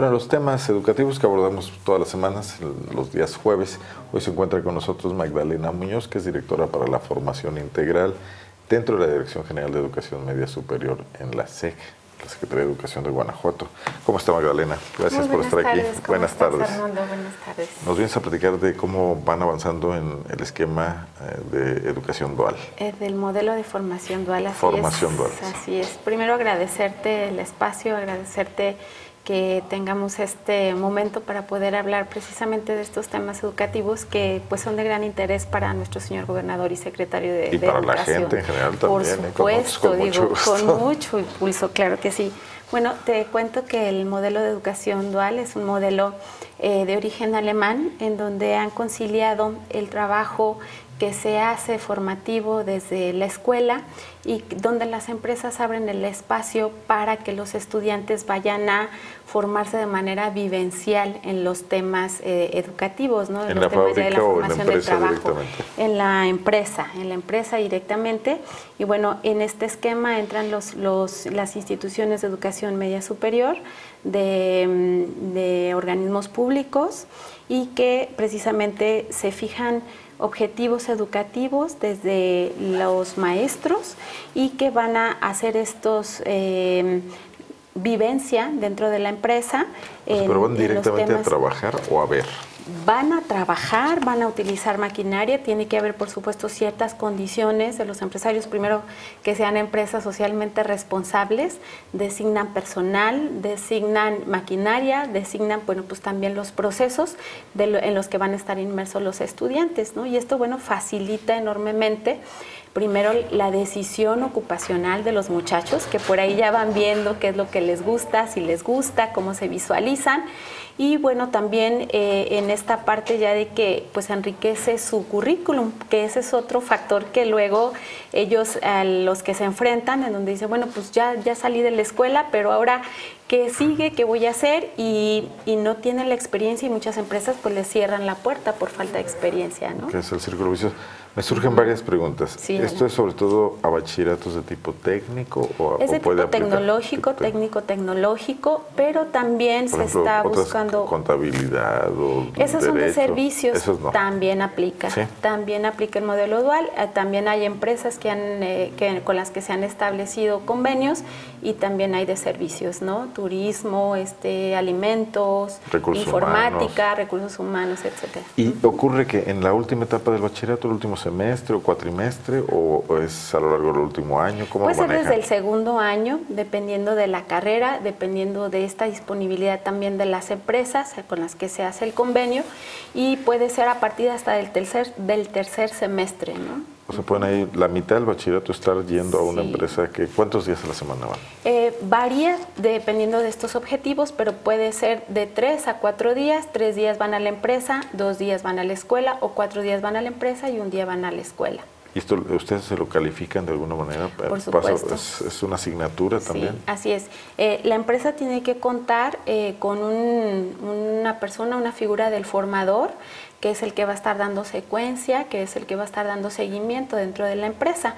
Bueno, los temas educativos que abordamos todas las semanas, los días jueves, hoy se encuentra con nosotros Magdalena Muñoz, que es directora para la formación integral dentro de la Dirección General de Educación Media Superior en la SEC la Secretaría de Educación de Guanajuato. ¿Cómo está Magdalena? Gracias por estar aquí. Buenas tardes. Fernando? Buenas tardes. Nos vienes a platicar de cómo van avanzando en el esquema eh, de educación dual. Eh, del modelo de formación dual. Así formación dual. Así es. Primero agradecerte el espacio, agradecerte que tengamos este momento para poder hablar precisamente de estos temas educativos que pues son de gran interés para nuestro señor gobernador y secretario de, y para la gente en general también. Por ¿eh? con, digo, con mucho impulso, claro que sí. Bueno, te cuento que el modelo de educación dual es un modelo eh, de origen alemán en donde han conciliado el trabajo que se hace formativo desde la escuela y donde las empresas abren el espacio para que los estudiantes vayan a formarse de manera vivencial en los temas eh, educativos, ¿no? En, los temas de la formación del trabajo, en la empresa, en la empresa directamente. Y bueno, en este esquema entran los, los, las instituciones de educación media superior de, mm, de organismos públicos y que precisamente se fijan objetivos educativos desde los maestros y que van a hacer estos eh, vivencia dentro de la empresa. pero van directamente a trabajar o a ver van a trabajar, van a utilizar maquinaria, tiene que haber por supuesto ciertas condiciones de los empresarios, primero que sean empresas socialmente responsables, designan personal, designan maquinaria, designan bueno pues también los procesos en los que van a estar inmersos los estudiantes, ¿no? Y esto bueno facilita enormemente primero la decisión ocupacional de los muchachos, que por ahí ya van viendo qué es lo que les gusta, si les gusta, cómo se visualizan y bueno, también eh, en esta parte ya de que pues enriquece su currículum, que ese es otro factor que luego ellos, los que se enfrentan, en donde dicen, bueno, pues ya, ya salí de la escuela, pero ahora, ¿qué sigue? ¿Qué voy a hacer? Y, y no tienen la experiencia y muchas empresas pues les cierran la puerta por falta de experiencia, ¿no? Que es el círculo vicioso. Me surgen varias preguntas. ¿Esto es sobre todo a bachilleratos de tipo técnico o, es de tipo tecnológico, técnico tecnológico, pero también se está buscando contabilidad o esos son de servicios, también aplica, también aplica el modelo dual. Eh, también hay empresas que han eh, que, con las que se han establecido convenios y también hay de servicios, ¿no? Turismo, este, alimentos, informática, recursos humanos, etcétera. Y ocurre que en la última etapa del bachillerato, el último semestre o cuatrimestre o, es a lo largo del último año? ¿Cómo Puede ser desde el segundo año, dependiendo de la carrera, dependiendo de esta disponibilidad también de las empresas con las que se hace el convenio y puede ser a partir hasta del tercer, del tercer semestre, ¿no? O sea, pueden ahí la mitad del bachillerato estar yendo a una empresa que ¿cuántos días a la semana van? Eh, varía dependiendo de estos objetivos, pero puede ser de tres a cuatro días, tres días van a la empresa, dos días van a la escuela o cuatro días van a la empresa y un día van a la escuela. ¿Y esto ustedes se lo califican de alguna manera? Por supuesto. es, una asignatura también? Sí, así es. Eh, la empresa tiene que contar eh, con una persona, una figura del formador, que es el que va a estar dando secuencia, que es el que va a estar dando seguimiento dentro de la empresa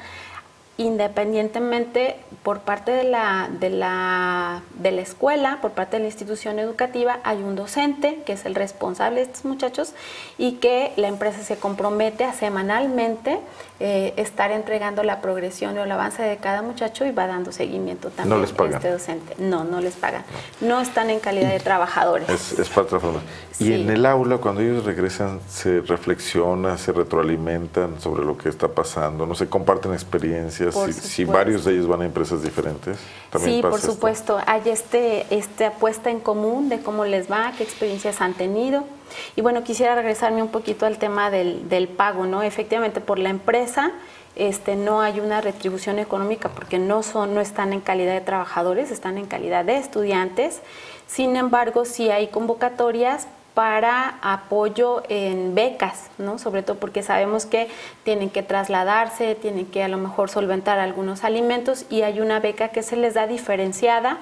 independientemente por parte de la, de, la, de la escuela, por parte de la institución educativa, hay un docente que es el responsable de estos muchachos y que la empresa se compromete a semanalmente eh, estar entregando la progresión o el avance de cada muchacho y va dando seguimiento también ¿No les pagan? este docente. No, no les pagan. No, están en calidad de trabajadores. Es, es parte de la Y en el aula, cuando ellos regresan, se reflexiona, se retroalimentan sobre lo que está pasando, no se comparten experiencias si, varios de ellos van a empresas diferentes. ¿también sí, por supuesto. Hay este, esta apuesta en común de cómo les va, qué experiencias han tenido. Y bueno, quisiera regresarme un poquito al tema del, del pago, ¿no? Efectivamente, por la empresa este, no hay una retribución económica porque no, son, no están en calidad de trabajadores, están en calidad de estudiantes. Sin embargo, sí hay convocatorias para apoyo en becas, ¿no? Sobre todo porque sabemos que tienen que trasladarse, tienen que a lo mejor solventar algunos alimentos y hay una beca que se les da diferenciada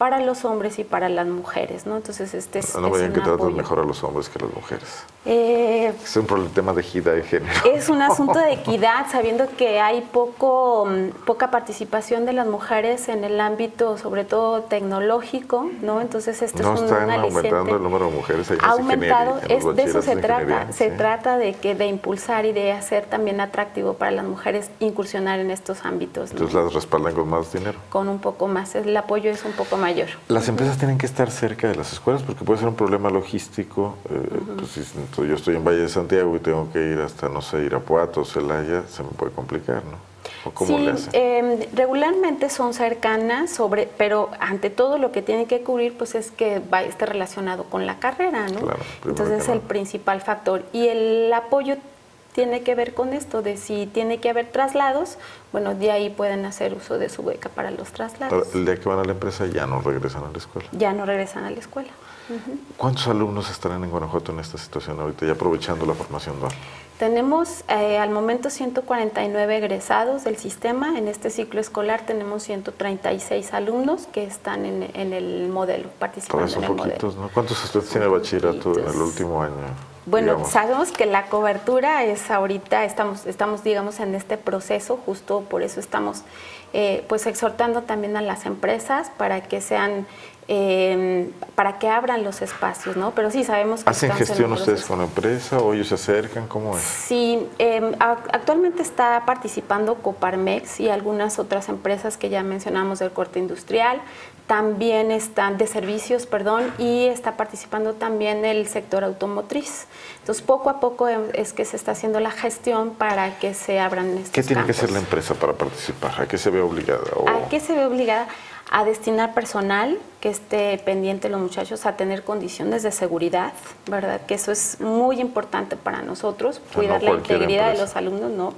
para los hombres y para las mujeres, ¿no? Entonces este es, no un que apoyo. mejor a los hombres que a las mujeres. Eh, Es un problema tema de equidad de género. es un asunto de equidad, sabiendo que hay poco, mm, poca participación de las mujeres en el ámbito, sobre todo tecnológico, ¿no? Entonces esto no es un, están un aliciente. aumentando el número de mujeres ha aumentado, es, de eso se trata, se sí. trata de que de impulsar y de hacer también atractivo para las mujeres incursionar en estos ámbitos, ¿no? Entonces las respaldan con más dinero. con un poco más, el apoyo es un poco mayor. Las empresas tienen que estar cerca de las escuelas porque puede ser un problema logístico. eh, pues, si entonces yo estoy en Valle de Santiago y tengo que ir hasta, no sé, Irapuato, Celaya, se me puede complicar, ¿no? ¿O cómo sí, le hacen? eh, regularmente son cercanas, sobre, pero ante todo lo que tiene que cubrir pues es que va, esté relacionado con la carrera, ¿no? Claro, Entonces es el principal factor. Y el apoyo tiene que ver con esto, de si tiene que haber traslados, bueno, de ahí pueden hacer uso de su beca para los traslados. el día que van a la empresa ya no regresan a la escuela. Ya no regresan a la escuela. ¿Cuántos alumnos estarán en Guanajuato en esta situación ahorita, ya aprovechando la formación dual? Tenemos eh, al momento 149 egresados del sistema. En este ciclo escolar tenemos 136 alumnos que están en, en el modelo, participando son en el modelo. poquitos, ¿no? ¿Cuántos estudiantes tiene bachillerato en el último año? Bueno, digamos? sabemos que la cobertura es ahorita, estamos, estamos digamos, en este proceso, justo por eso estamos eh, pues exhortando también a las empresas para que sean, eh, para que abran los espacios, ¿no? Pero sí sabemos que ¿Hacen gestión ustedes con la empresa o ellos se acercan? ¿Cómo es? Sí, eh, actualmente está participando Coparmex y algunas otras empresas que ya mencionamos del corte industrial, también están de servicios, perdón, y está participando también el sector automotriz. Entonces, poco a poco em- es que se está haciendo la gestión para que se abran estos ¿Qué tiene que hacer la empresa para participar? ¿A qué se ve obligada? O- ¿A qué se ve obligada? A destinar personal que esté pendiente los muchachos, a tener condiciones de seguridad, ¿verdad? Que eso es muy importante para nosotros, no cuidar la integridad de los alumnos, no.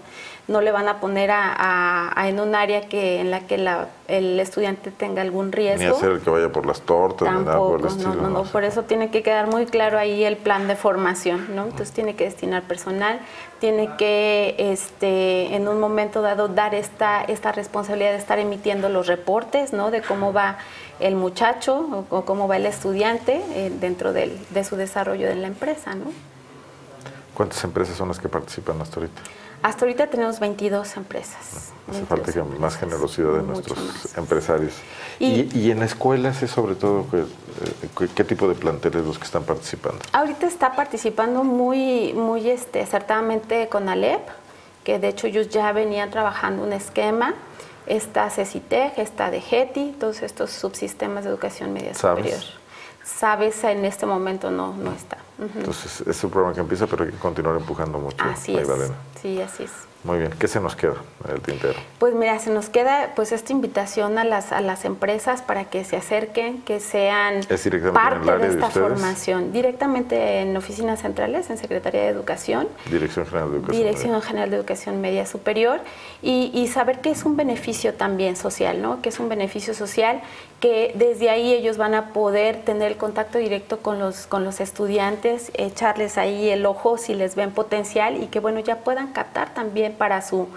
No le van a poner a, a- a en un área que en la que la- el estudiante tenga algún Ni riesgo. hacer el que vaya por las tortas, ni nada por el Tampoco, estilo. no, no, no, por eso tiene que quedar muy claro ahí el plan de formación, ¿no? Entonces tiene que destinar personal, tiene que este, en un momento dado dar esta, esta responsabilidad de estar emitiendo los reportes, ¿no? De cómo va el muchacho o, o cómo va el estudiante eh, dentro del- de su desarrollo en la empresa, ¿no? ¿Cuántas empresas son las que participan hasta ahorita? Hasta ahorita tenemos 22 empresas. Hace 22 falta que más generosidad de nuestros más. empresarios. Y- Y, y en escuelas es sobre todo que, eh, qué, qué tipo de planteles los que están participando. Ahorita está participando muy, muy este, acertadamente con Alep, que de hecho ellos ya venían trabajando un esquema. Está CECITEG, está DGETI, todos estos subsistemas de educación media ¿Sabes? superior. Sabes, en este momento no, no está. Entonces es un programa que empieza, pero hay que continuar empujando mucho. Así es. Sí, así es. Muy bien. ¿Qué se nos queda en el tintero? Pues mira, se nos queda pues esta invitación a las, a las empresas para que se acerquen, que sean ¿Es directamente en el parte de de esta ustedes? formación, directamente en oficinas centrales, en Secretaría de Educación, Dirección General de Educación. Dirección General de Educación Media Superior y, y saber que es un beneficio también social, ¿no? Que es un beneficio social que desde ahí ellos van a poder tener el contacto directo con los con los estudiantes, echarles ahí el ojo si les ven potencial y que bueno ya puedan captar también para su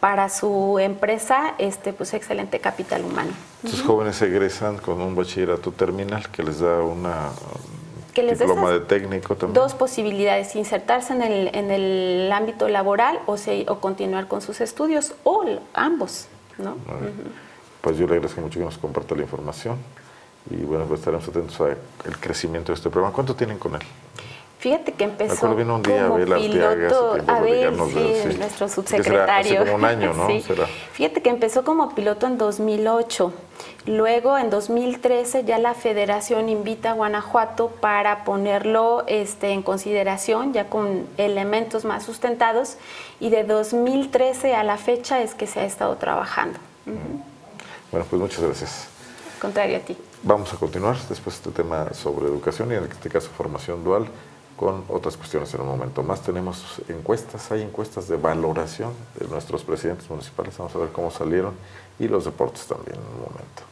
para su empresa este pues excelente capital humano. Estos jóvenes egresan con un bachillerato terminal que les da una Que les diploma de técnico también. Dos posibilidades, insertarse en el, en el ámbito laboral o, se- o continuar con sus estudios o ambos, ¿no? Pues yo le agradezco mucho que nos comparta la información y bueno, pues estaremos atentos al crecimiento de este programa. ¿Cuánto tienen con él? Fíjate que empezó vino un día como Abel piloto, Abel, sí, sí. nuestro Que será subsecretario. hace como un año, ¿no? Sí. Será. Fíjate que empezó como piloto en 2008. Luego, en 2013, ya la federación invita a Guanajuato para ponerlo este, en consideración, ya con elementos más sustentados. Y de 2013 a la fecha es que se ha estado trabajando. Bueno, pues muchas gracias. Contrario a ti. Vamos a continuar después de este tema sobre educación y en este caso formación dual con otras cuestiones en un momento más. Tenemos encuestas, hay encuestas de valoración de nuestros presidentes municipales. Vamos a ver cómo salieron y los deportes también en un momento.